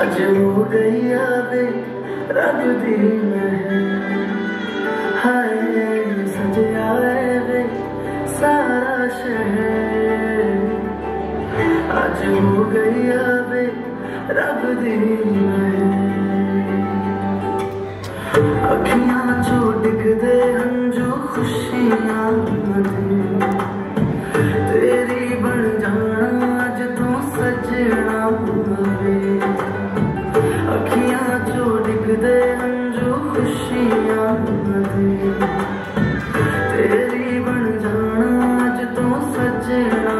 अज हो। गई आवे रब दी हाय सजया वे, सारा शहर हो गई आवे रब दी अखियाँ चो डिगदे हंजू खुशियाँ दे अखियाँ जो डिगदे अंजू खुशियाँ तेरी बन जाना आज तो सजना